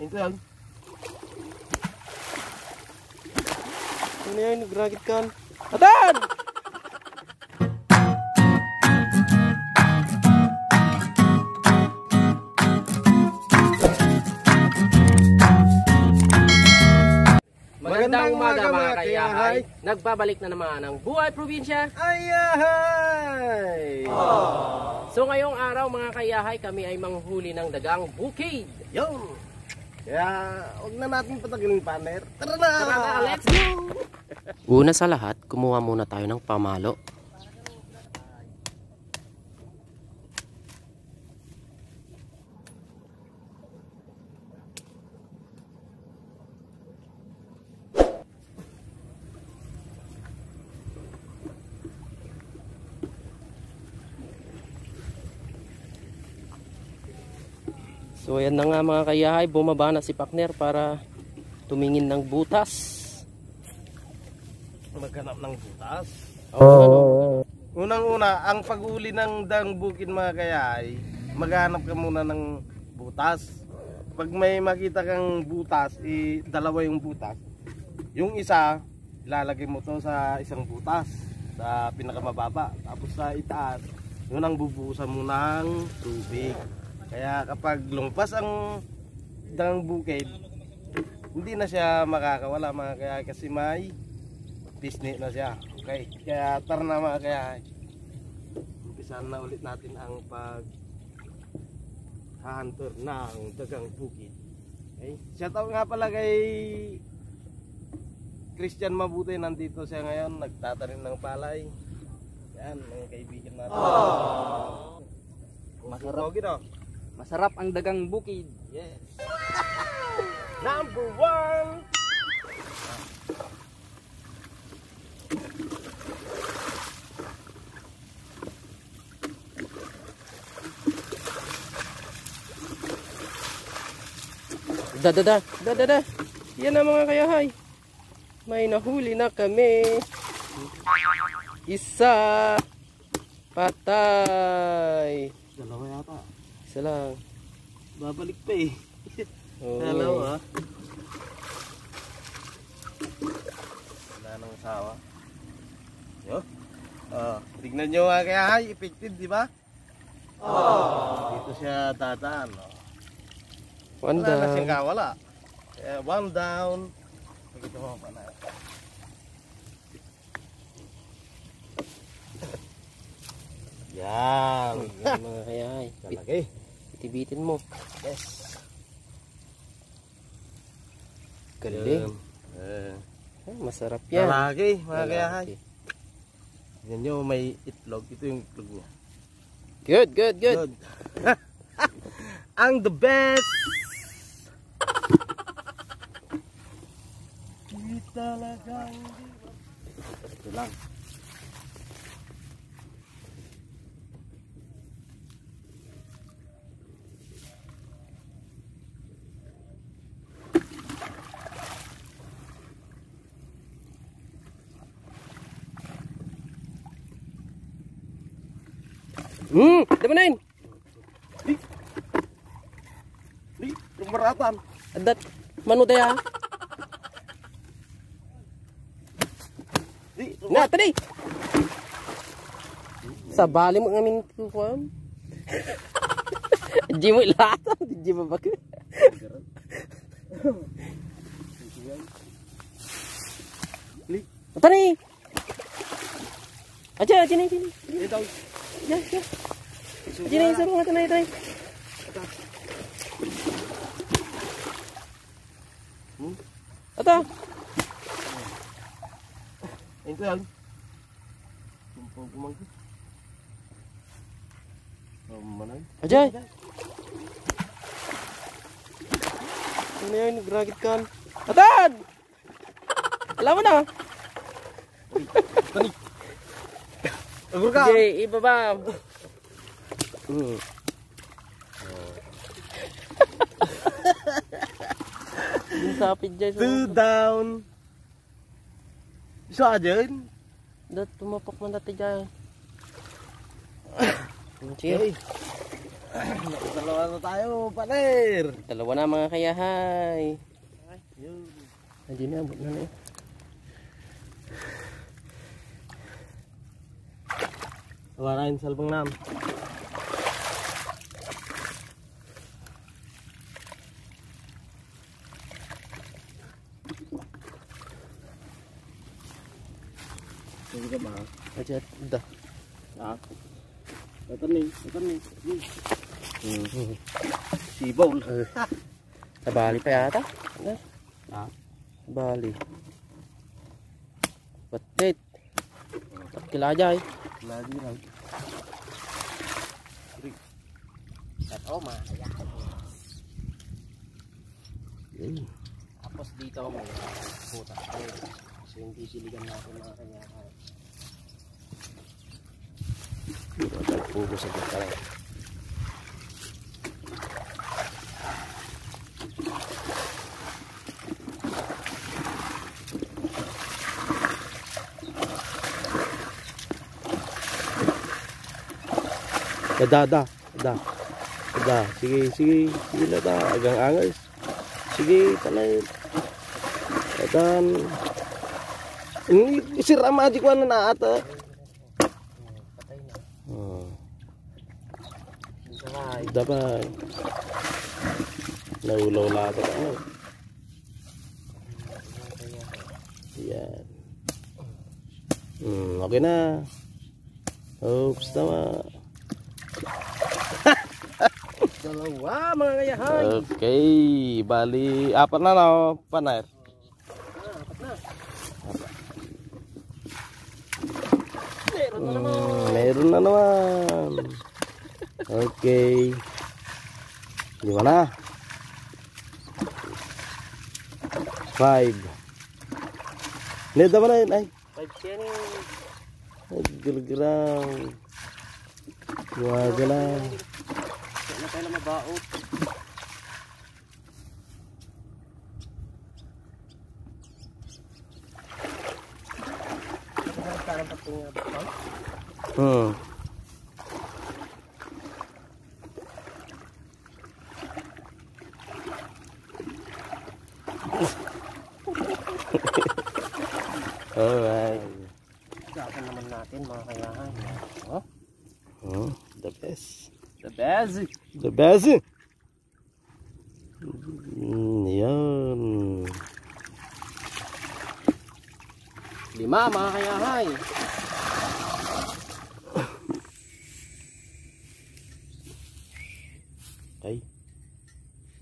Ito yan. Ano yan? Nagragit ka. Atan! Magandang umaga mga kayahay. Nagbabalik na naman ang Buhay Probinsya. Ayahay! So ngayong araw mga kayahay kami ay manghuli ng dagang bukid. Yun! Kaya, huwag na natin patagalin paner. Tara na! Tara na, let's go! Una sa lahat, kumuha muna tayo ng pamalo. So ayan na nga mga kayahay, bumaba na si Pakner para tumingin ng butas. Maghanap ng butas. Oh. Unang-una, ang pag-uli ng dang bukid mga kayay, maghanap ka muna ng butas. Pag may makita kang butas, i dalawa yung butas. Yung isa, ilalagay mo to sa isang butas sa pinakamababa. Tapos sa itaas, yun ang bubuhusan mo ng tubig. Kaya kapag lumpas ang dang bukid, hindi na siya makakawala mga kaya kasi may pisngi na siya. Okay, kaya tara na mga kaya umpisan na ulit natin ang pag hunter ng dagang bukid. Okay, shout out nga pala kay Christian Mabuti nandito siya ngayon, nagtatanim ng palay. Yan, mga kaibigan natin. Masarap. Okay, no? Masarap ang dagang bukid. Yes. Number one. Da da da, da da da. Yan na mga kayahay. May nahuli na kami. Isa. Patay. Dalawa yata. Isa lang. Babalik pa eh. Oo. Dalawa. Wala nang sawa. Yo. Oh, tignan nyo mga kaya hay, effective, di ba? Oh. Dito siya tataan. Oh. One Wala na down. siyang kawala. Kaya one down. Pakita mo pa na. Yan. Yan mga kayahay. Bit- Lalagay. Bitibitin mo. Yes. Galing. Eh. Ay, masarap yan. Lalagay, mga kaya hay. Lalaki. Yan nyo, may itlog. Ito yung itlog niya. Good, good, good. Good. Ang the best! Di talagang Ito lang. Hmm, dama na yun. Di, lumaratan. Adat, manu daya. Di, Na, tadi. Sa bali mo ngamin kukuam. Di mo ilata, di mo bak. Li. Tani. Aja, sini, sini. Ito. Ya, ya. Sini, suruh nga tanay, tanay. Hmm? Ata. Ito yan. Tumpong kumangkit. Oh, manay. Aja. Ano yan, nagragit kan. Atan! Alam mo na. Agur ka! Sige, ibaba. Hmm. Yung sapid dyan. Two down. Isa dyan. Dat, tumapak man dati dyan. Okay. Dalawa na tayo, paner. Dalawa na mga kayahay. Yun. Hindi na, abot na na eh. Wala rin salbang nam. Hindi ka ba? Ajat, da. Ha? Ito ni, ito ni. Hmm. Sibaw. Eh, Nabali pa yata? Ha? Bali. Batit. At kilajay. Lagi lang. Mga kayahay. Yun. Tapos dito may butas. So hindi siligan natin mga kayahay. Nagpupo sa kita. Da, da, sige, sige, sige na da, agang angas. Sige, talay. Dan. Ini sira magic wala na ata. Na. Oh. Dapat naulaw lahat ako. Yan. Hmm, okay na. Oops, tama. Dalawa mga kayahay. Okay, bali apat na no, paner. Meron na naman. Hmm, meron na naman. Okay. Lima na. Five. Neda mo na yun. Ay, Five penny. ay gulgrang. Waga na tayo na mabaot. Hmm. Alright. Gagawin naman natin mga kayahay. Oh, Oh, the best. The best. The best. Mm, yan. Lima mga kayahay. Ay.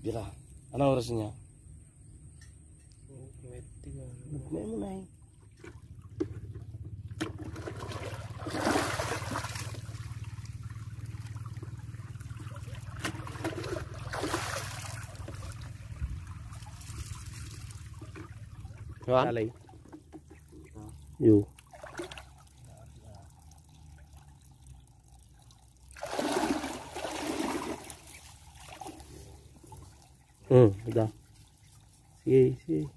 Bira. Ano oras niya? May mo na eh. Juan? Alay. Yo. Hmm, ada. Sige, sige.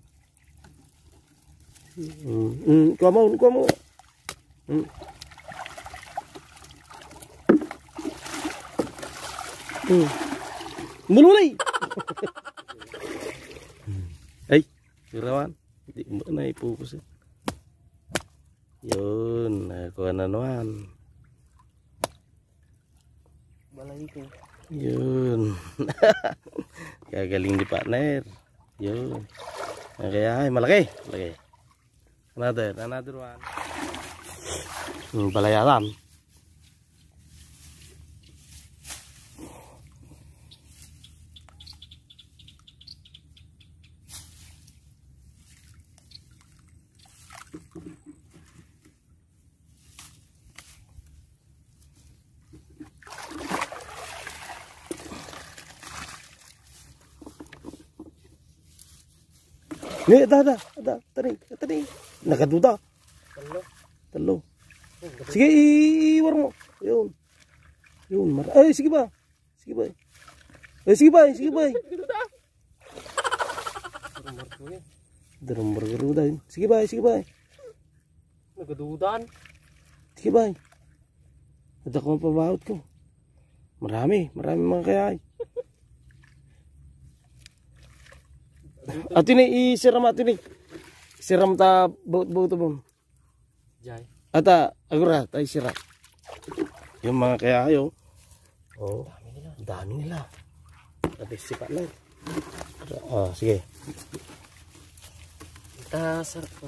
Hmm, hmm, kuha mo, kuha mo. Hmm. Hmm. Mululay! Ay, kirawan. Hindi mo na ipukus eh. Yun, nakuha na naman. Balay ko. Yun. Gagaling ni partner. Yun. Kaya ay malaki. Malaki. Another, another one. Hmm, balayaran. Ni, ada, ada, ada, tadi, tadi. Nakaduda. Talo. Talo. Sige, iiwar mo. Yun. Yun, mar Ay, sige ba? Sige ba? Ay, sige ba? Sige ba? Daram bergeruda. Sige ba? Sige ba? Nagadudan. Sige ba? Ada ko pabawat ko. Marami, marami mga kayay. At ini isiram at ini. Siram ta baut-baut mo. Jai. Ata, agura, tayo sira. Yung mga kayay oh. Oh, Dami nila. dami nila. Sabi sipa lang. Oh, sige. Ah, sarap pa.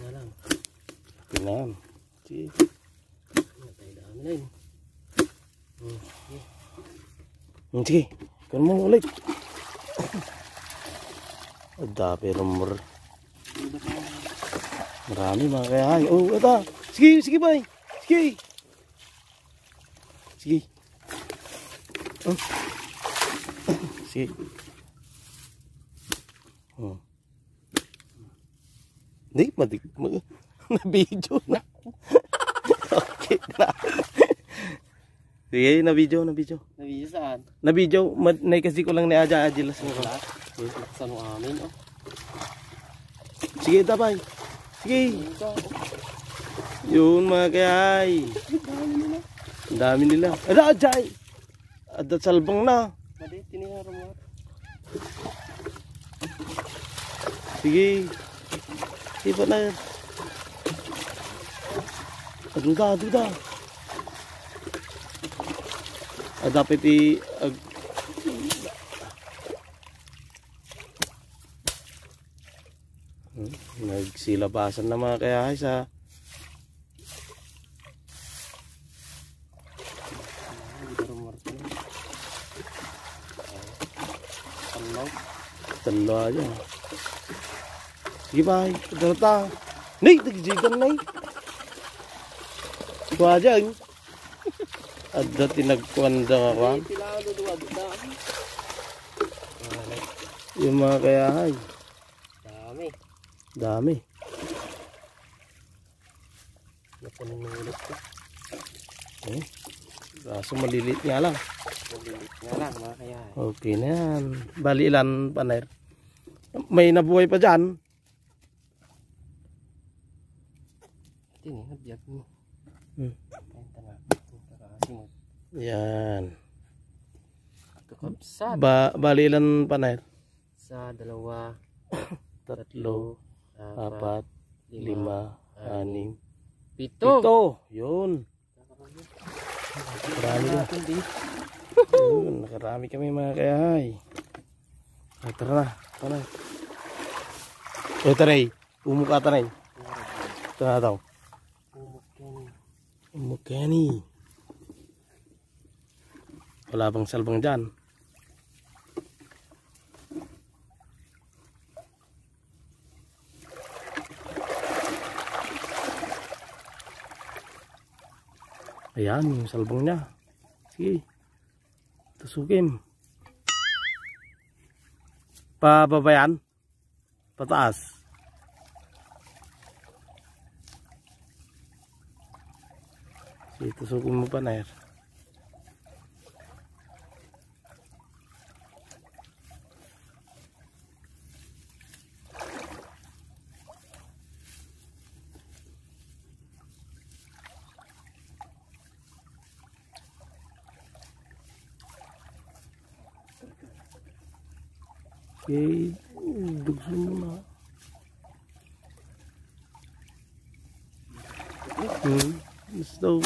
Na lang. Pinam. Sige. Dami na yun. Hmm, sige. Kung mo ulit. Dami rumor. Marami mga kayay. Oh, ito. Sige, sige bay. Sige. Sige. Oh. Sige. Oh. Hindi, madig. Mag na-video na. okay na. Sige, na-video, na-video. Nabisa saan? Na-video, ma- na kasi ko lang ni Aja Ajilas mo. Sa ano amin, oh. Sige, tabay. Sige. Yun mga kayay. Ang dami nila. Ada, Ajay. Ada salbang na. Mali, tiniharo mo. Sige. Sige pa na. Aduda, aduda. Ah, dapat i... Hmm, Nagsilabasan na mga sa... Rin marto. Tanaw. Talo aja. Sige bay, ito ta. Nay, tagjigan nay. Kuha dyan. Ada tinagkuhan daw ako. Ay, pilado duwag na. Yung mga kayahay. Dami. Dami. Ulit ko. Eh, kaso malilit nga lang. Mabilit nga lang, mga kaya. Okay na yan. Bali ilan, paner? May nabuhay pa dyan. Ito ni, nabiyag mo. Hmm. Yan. Kakabsat. Ba bali ilan, paner? Sa dalawa, Tatlo, apat, apat, lima, anim. pito. Ito. Yun. Marami na. Natin dito. Yun, nakarami kami mga kayahay. Ay, tara na. Tara na. Eh, taray. Umuka taray. Ito na daw. Umukani. Wala bang salbang dyan? Ayan, yung salbang niya. Sige. Tusukin. Pababayan. Pataas. Sige, tusukin mo pa na yan. Okay, dugso mo na. Hmm, gusto.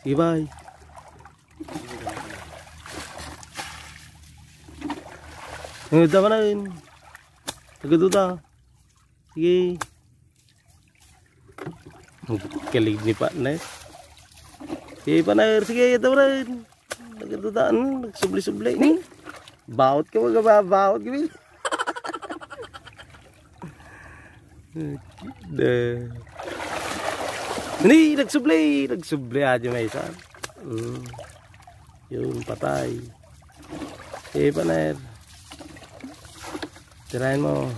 Sige, bye. Ngayon, tama na yun. Tagaduda. Sige. Ang Kalig ni partner. Sige, partner. Sige, tama na yun. Nagdudaan, nagsubli-subli. Hmm? Bawat ka mga ba? Bawat ka? De. Hindi, nagsubli. Nagsubli aja may isa. Hmm. Yun, patay. Eh, paner. Tirahin mo.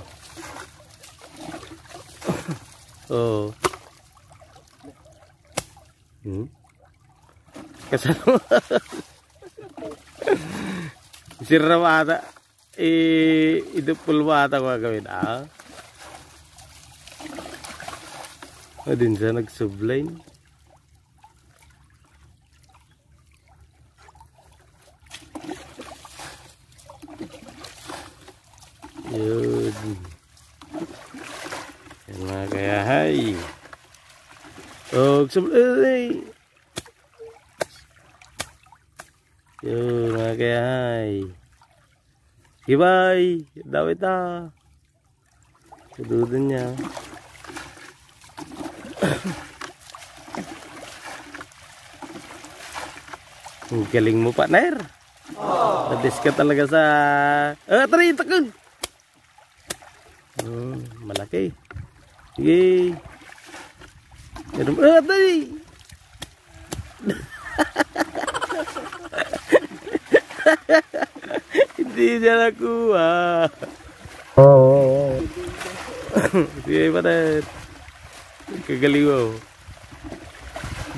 oh. Hmm? Kasama. Eh, idupul mata ko gagawin. Ah. O din siya nag-subline. Yun. Yan mga kayahay. O, subline. Yun mga kayahay. Gibay, daw ita. Tududun niya. Ang galing mo pa, Nair. Oh. Nadis ka talaga sa... Ah, tari, takon! Hmm, malaki. Sige. Ganun. Ah, tari! Hindi niya nakuha. Oh. Sige pa Nair. Kagaling mo.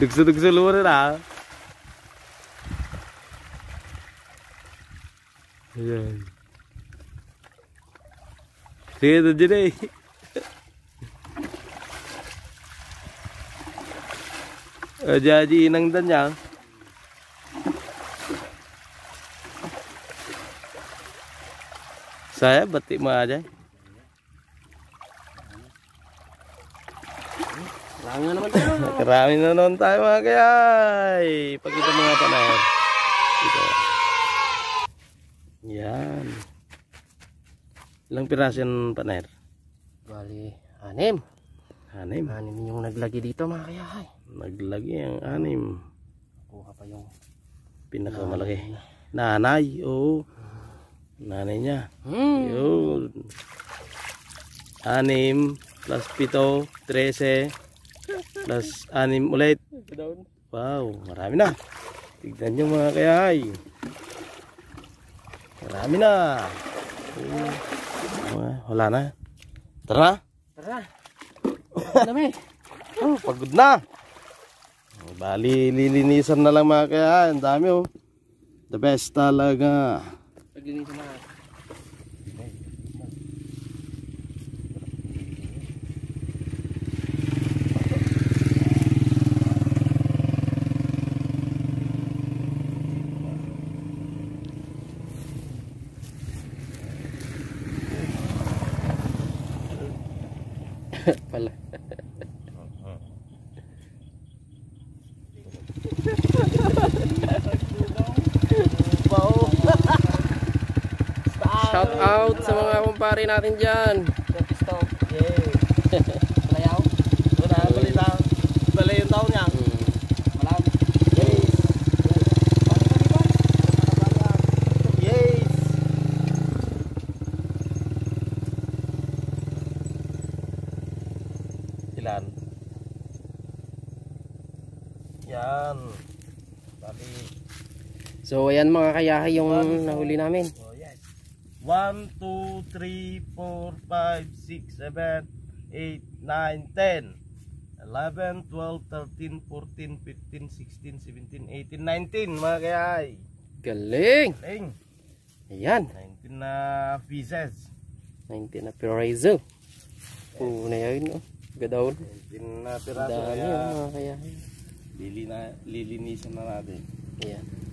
Dugso-dugso luar na. Ayan. Sige, doon dyan eh. O, jadi inang dan Saya batik mo aja. Na naman tayo. Karami na noon tayo mga kayay. Pakita mo nga pa na yan. Dito. Yan. Ilang piraso yan paner? Bali, anim. Anim. Anim yung naglagi dito mga kayahay. Naglagi ang anim. Kuha pa yung Pinakamalaki. Nanay. Oo. Nanay niya. Hmm. Yun. Anim. Plus pito. Trese. Plus anim ulit. Wow. Marami na. Tignan nyo mga kayay. Marami na. Wala na. Tara na. Tara. Dami. Oh, pagod na. Oh, Bali, lilinisan na lang mga kaya. Ang dami oh. The best talaga. Paglinisan na. Pala. Shout out sa mga kumpare natin dyan. Layaw? Wala, balita. Bala yung taon niya. Ilan? Yan. Bali. So ayan mga kayahay yung nahuli namin. Oh, yes. 1, 2, 3, 4, 5, 6, 7, 8, 9, 10. 11, 12, 13, 14, 15, 16, 17, 18, 19 mga kayay. Galing! Ling. Ayan. 19 na pieces. 19 na piraso. Una yun. Oh. Gadaw. 19 na piraso Dami kaya oh, mga kayahay. lili na, lilinisan na natin. Ayan.